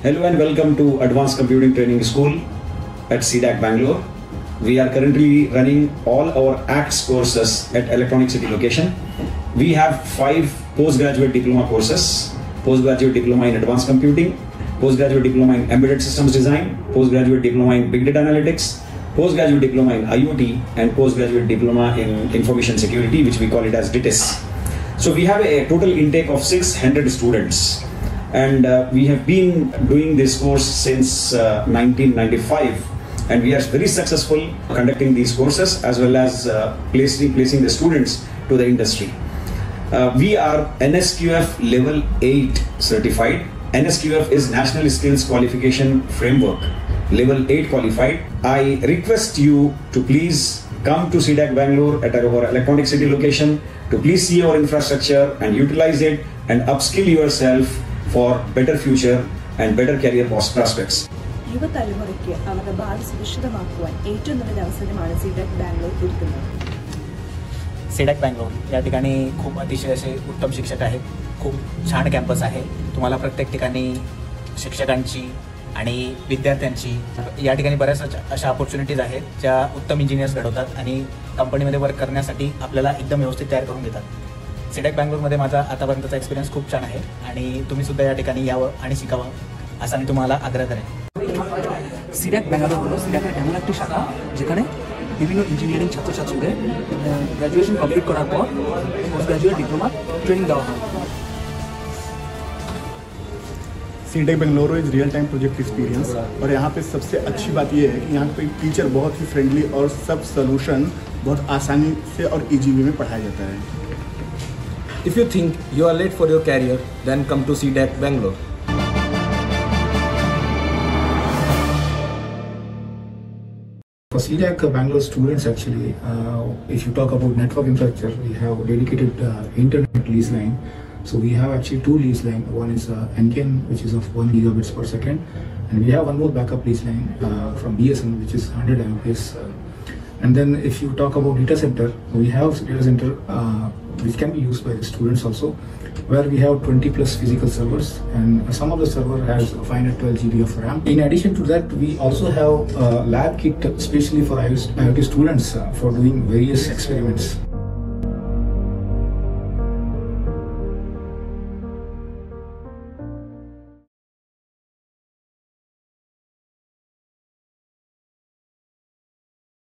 Hello and welcome to Advanced Computing Training School at CDAC Bangalore. We are currently running all our ACTS courses at Electronic City location. We have five postgraduate diploma courses postgraduate diploma in advanced computing, postgraduate diploma in embedded systems design, postgraduate diploma in big data analytics, postgraduate diploma in IoT, and postgraduate diploma in information security, which we call it as DITIS. So we have a total intake of 600 students and uh, we have been doing this course since uh, 1995 and we are very successful conducting these courses as well as uh, placing, placing the students to the industry. Uh, we are NSQF level 8 certified. NSQF is National Skills Qualification Framework, level 8 qualified. I request you to please come to CDAC Bangalore at our Electronic City location to please see our infrastructure and utilize it and upskill yourself for better future and better career prospects. യുവതലമുറയ്ക്ക് അവരുടെ ഭാവി സുരക്ഷിതമാക്കുവാൻ ഏറ്റവും നല്ലൊരു അവസരമാണ് സിഡെക് ബാംഗ്ലൂർ ഒരുക്കുന്നത് सिडॅक बँगलोर या ठिकाणी खूप अतिशय असे उत्तम शिक्षक आहेत खूप छान कॅम्पस आहे तुम्हाला प्रत्येक ठिकाणी शिक्षकांची आणि विद्यार्थ्यांची या ठिकाणी बऱ्याच अशा- अशा ऑपॉर्च्युनिटीज आहेत ज्या उत्तम इंजिनियर्स घडवतात आणि कंपनीमध्ये वर्क करण्यासाठी आपल्याला एकदम व्यवस्थित तयार करून देतात सिडॅक बँगलोरमध्ये माझा आतापर्यंतचा एक्सपिरियन्स खूप छान आहे आणि तुम्ही सुद्धा या ठिकाणी यावं आणि शिकावं असा मी तुम्हाला आग्रह करेन সিডাক ব্যাঙ্গালোর হলো সিডাকের এমন একটি শাখা যেখানে বিভিন্ন ইঞ্জিনিয়ারিং ছাত্রছাত্রীদের গ্র্যাজুয়েশন কমপ্লিট করার পর পোস্ট গ্র্যাজুয়েট ডিপ্লোমা ট্রেনিং দেওয়া হয় सीटेक Bengaluru is real time project experience और यहाँ पे सबसे अच्छी बात यह है कि यहाँ पे टीचर बहुत ही फ्रेंडली और सब सोल्यूशन बहुत आसानी से और इजी वे में पढ़ाया जाता है If you think you are late for your career, then come to CDAC Bangalore. For CDAC uh, Bangalore students, actually, uh, if you talk about network infrastructure, we have dedicated uh, internet lease line. So we have actually two lease line. One is uh, which is of one gigabits per second, and we have one more backup lease line uh, from BSN, which is 100 Mbps. Uh, and then if you talk about data center, we have data center uh, which can be used by the students also, where we have 20 plus physical servers and some of the server has 512 GB of RAM. In addition to that, we also have a lab kit especially for IoT students uh, for doing various experiments.